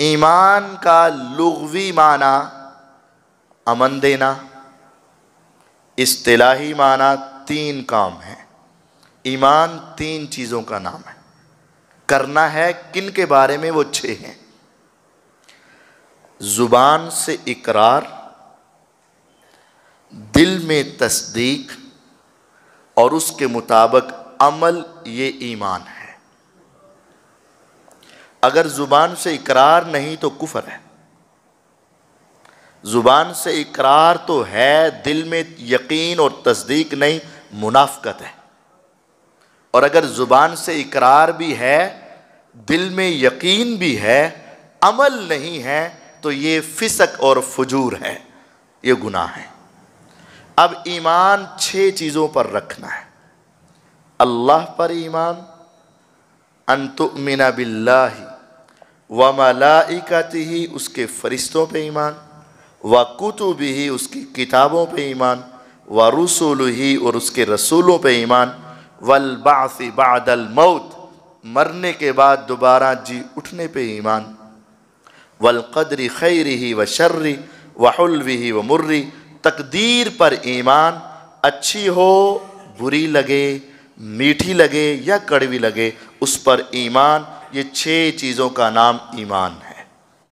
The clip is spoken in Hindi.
ईमान का लुगवी माना, अमन देना। इस्तिलाही माना तीन काम है। ईमान तीन चीज़ों का नाम है। करना है किन के बारे में वो छः हैं। ज़ुबान से इकरार, दिल में तस्दीक, और उसके मुताबिक अमल ये ईमान है। अगर ज़ुबान से इकरार नहीं तो कुफर है। ज़ुबान से इकरार तो है, दिल में यकीन और तस्दीक नहीं, मुनाफ्कत है। और अगर ज़ुबान से इकरार भी है, दिल में यकीन भी है, अमल नहीं है तो ये फिसक और फजूर है, ये गुनाह है। अब ईमान छह चीज़ों पर रखना है। अल्लाह पर ईमान अनतुमिना बिल्लाही व मलाइकत ही उसके फ़रिश्तों पे ईमान, व कुतुब ही उसकी किताबों पे ईमान, व रसूल ही और उसके रसूलों पे ईमान वलबासी बादल मौत, मरने के बाद दोबारा जी उठने पे ईमान वलकदरी खैर ही व शर्री वहलवी ही व मुर्री, तकदीर पर ईमान, अच्छी हो, बुरी लगे, मीठी लगे या कड़वी लगे, उस पर ईमान ये छह चीज़ों का नाम ईमान है।